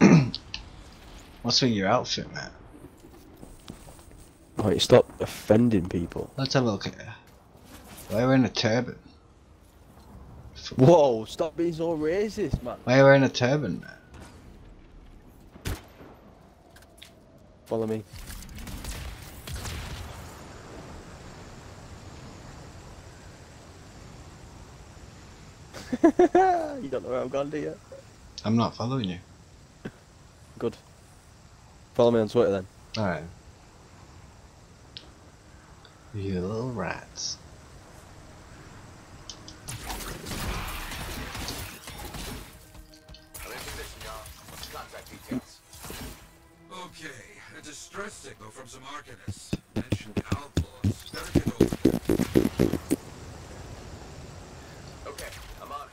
What's with your outfit, man? Alright, oh, stop offending people. Let's have a look at you. Why are you wearing a turban? Whoa, stop being so racist, man. Why are you wearing a turban, man? Follow me. you don't know where I'm going, do you? I'm not following you. Good. Follow me on Twitter then. Alright. You little rats. Okay, a distress signal from some Arcanists. Mentioned outlaws. Better get over there. Okay, I'm on it.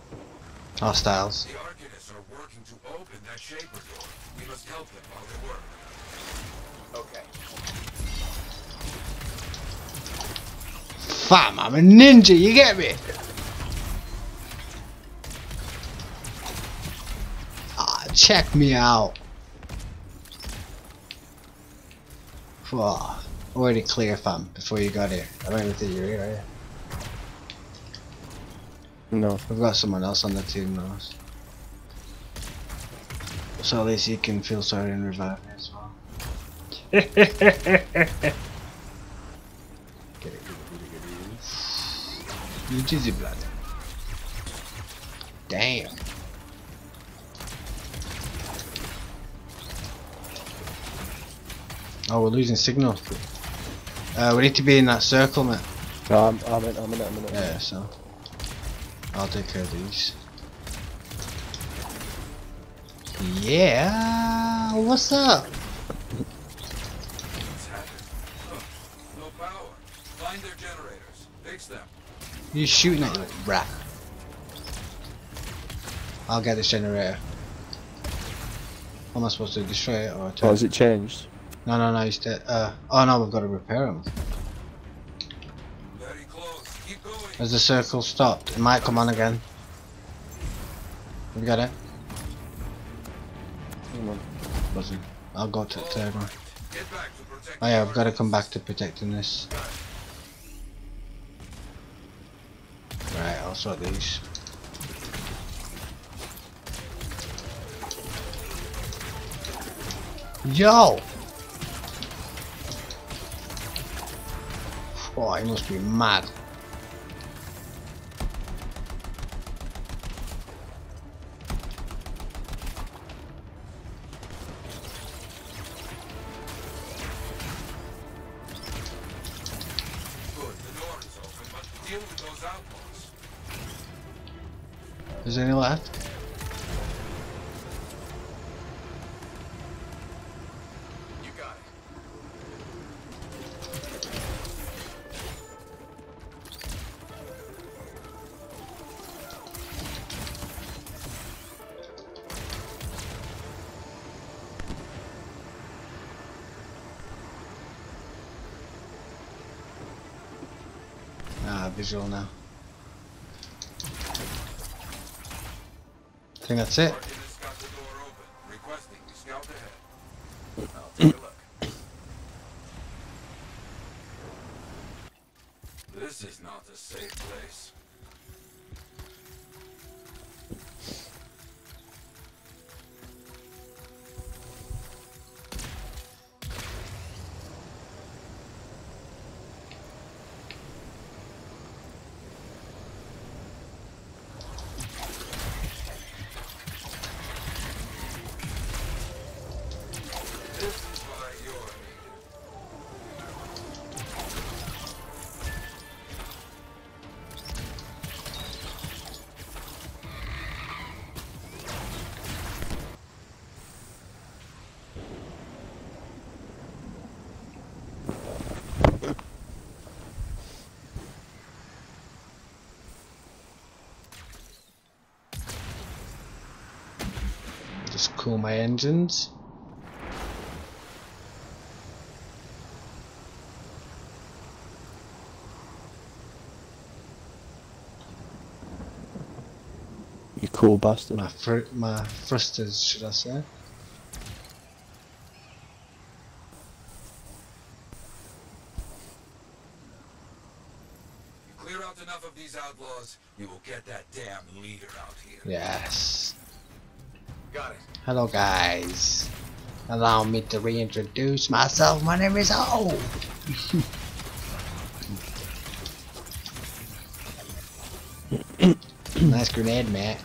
Hostiles. The Arcanists are working to open that shaper door. We must help them while they work. Okay. Fam, I'm a ninja, you get me? Ah, check me out. Whoa. Already clear, fam, before you got here. I don't even think you're here, are you? No. We've got someone else on the team now. So at least you can feel sorry and revive me as well. Get it, get it, get it, get it. You dizzy blood. Damn. Oh, we're losing signal. Uh, we need to be in that circle, mate. No, I'm, I'm in, I'm in it, I'm in it. Yeah, so. I'll take care of these. Yeah, what's up? What's happened? Huh. No power. Find their generators. Fix them. You shooting at you, rat. I'll get this generator. Am I supposed to destroy it or Oh, has it changed? No, no, no, he's dead. Uh, oh no, we've got to repair him. Has the circle stopped? It might come on again. We got it? Come on. Buzzing. I'll go to the third one. Get back to protect Oh yeah, I've got to come back to protecting this. Right, I'll sort these. Yo! Oh, he must be mad. Is there any left? Visual now. I think that's it. Just cool my engines. You cool bastard. My fr my thrusters, should I say? You clear out enough of these outlaws, you will get that damn leader out here. Yes. Hello guys. Allow me to reintroduce myself. My name is O. nice grenade, Matt.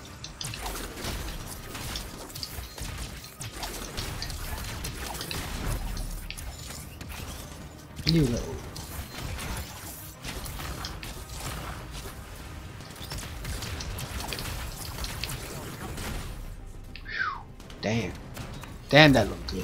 You little. Damn. Damn, that looked good.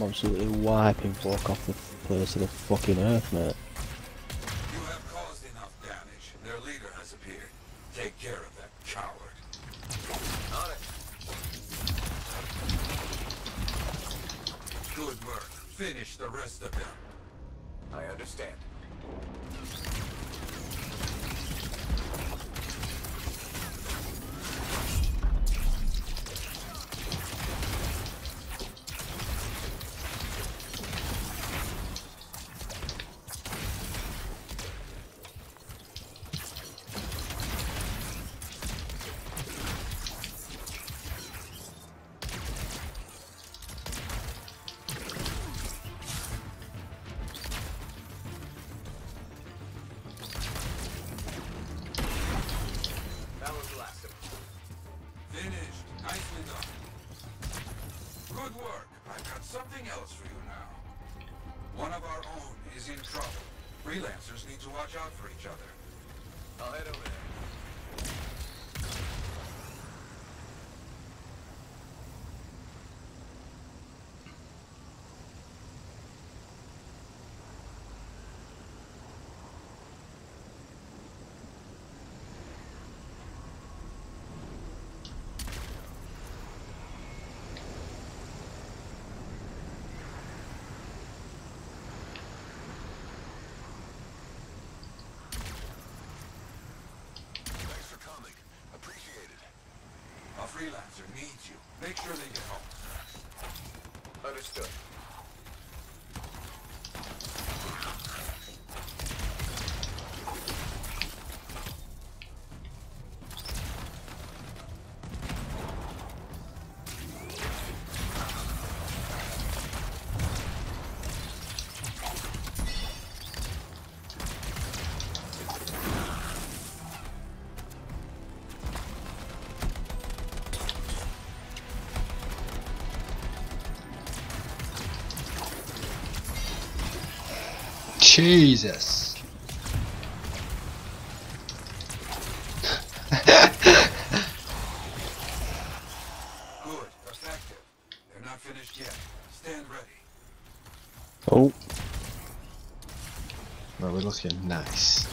I'm absolutely wiping folk off the face of the fucking earth, mate. You have caused enough damage. Their leader has appeared. Take care of that coward. On it. Good work. Finish the rest of them. I understand. Good work. I've got something else for you now. One of our own is in trouble. Freelancers need to watch out for each other. I'll head over there. Thanks for coming. Appreciate it. A freelancer needs you. Make sure they get home. Understood. Jesus. Good. Effective. They're not finished yet. Stand ready. Oh, well, we're looking nice.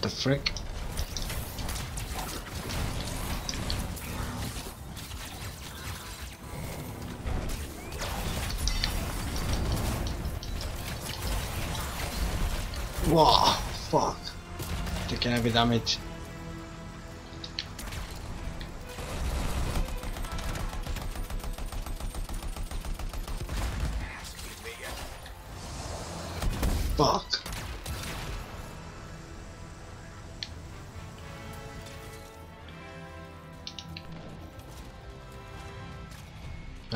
The frick? Whoa! fuck. Taking heavy damage. Fuck.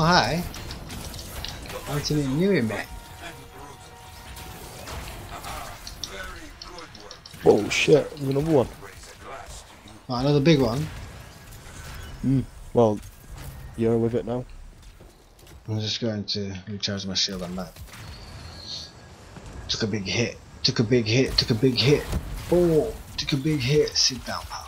Oh hi. Meet you, man. Very good work. Oh shit, another one. Raise a glass to you. Oh, another big one. Hmm. Well, you're with it now. I'm just going to recharge my shield on that. Took a big hit. Took a big hit. Took a big hit. Oh, took a big hit. Sit down, pal.